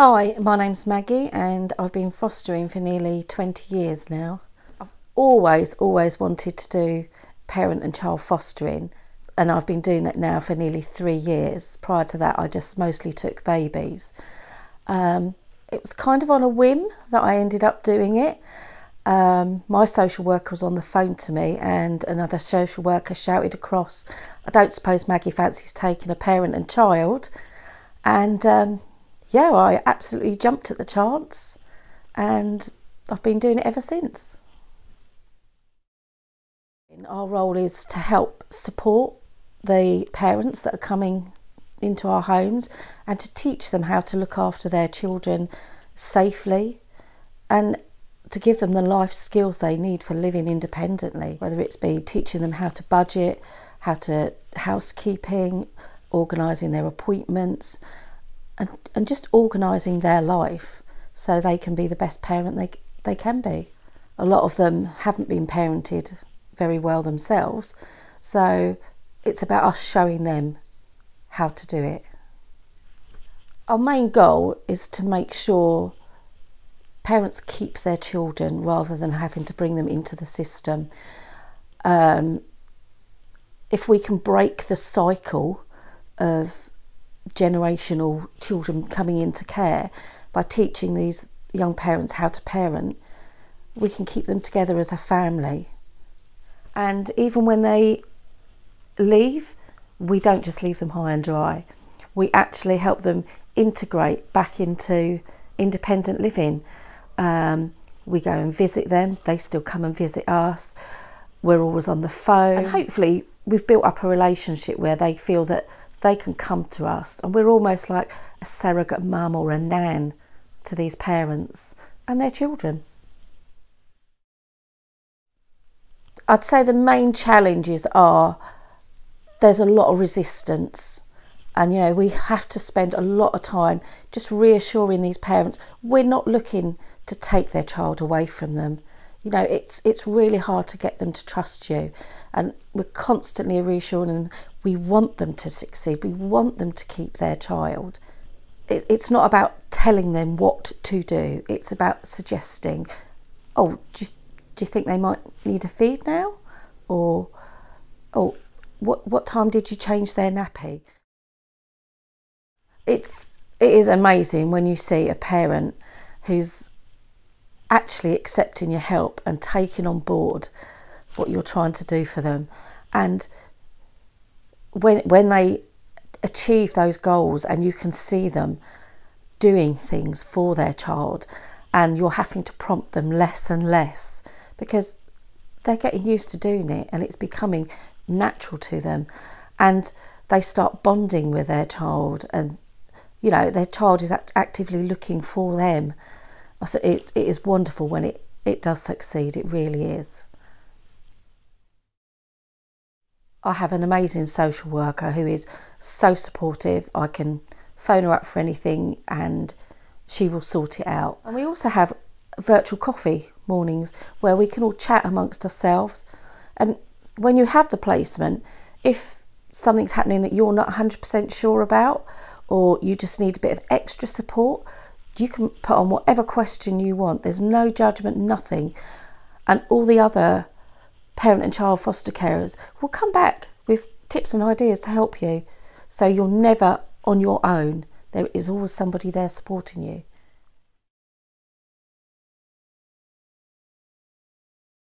Hi, my name's Maggie and I've been fostering for nearly 20 years now. I've always, always wanted to do parent and child fostering and I've been doing that now for nearly three years. Prior to that, I just mostly took babies. Um, it was kind of on a whim that I ended up doing it. Um, my social worker was on the phone to me and another social worker shouted across, I don't suppose Maggie fancies taking a parent and child. And um, yeah, I absolutely jumped at the chance and I've been doing it ever since. Our role is to help support the parents that are coming into our homes and to teach them how to look after their children safely and to give them the life skills they need for living independently, whether it's be teaching them how to budget, how to housekeeping, organising their appointments, and, and just organising their life so they can be the best parent they, they can be. A lot of them haven't been parented very well themselves, so it's about us showing them how to do it. Our main goal is to make sure parents keep their children rather than having to bring them into the system. Um, if we can break the cycle of generational children coming into care by teaching these young parents how to parent, we can keep them together as a family. And even when they leave, we don't just leave them high and dry. We actually help them integrate back into independent living. Um, we go and visit them, they still come and visit us. We're always on the phone. And hopefully, we've built up a relationship where they feel that they can come to us. And we're almost like a surrogate mum or a nan to these parents and their children. I'd say the main challenges are there's a lot of resistance. And you know we have to spend a lot of time just reassuring these parents we're not looking to take their child away from them you know it's it's really hard to get them to trust you. And we're constantly reassuring them. We want them to succeed. We want them to keep their child. It, it's not about telling them what to do. It's about suggesting oh do you, do you think they might need a feed now? Or oh what what time did you change their nappy? It's it is amazing when you see a parent who's actually accepting your help and taking on board what you're trying to do for them. And when when they achieve those goals and you can see them doing things for their child and you're having to prompt them less and less because they're getting used to doing it and it's becoming natural to them and they start bonding with their child and you know their child is act- actively looking for them it, it is wonderful when it, it does succeed. It really is. I have an amazing social worker who is so supportive. I can phone her up for anything and she will sort it out. And we also have virtual coffee mornings where we can all chat amongst ourselves. And when you have the placement, if something's happening that you're not 100% sure about, or you just need a bit of extra support, you can put on whatever question you want. There's no judgment, nothing. And all the other parent and child foster carers will come back with tips and ideas to help you. So you're never on your own. There is always somebody there supporting you.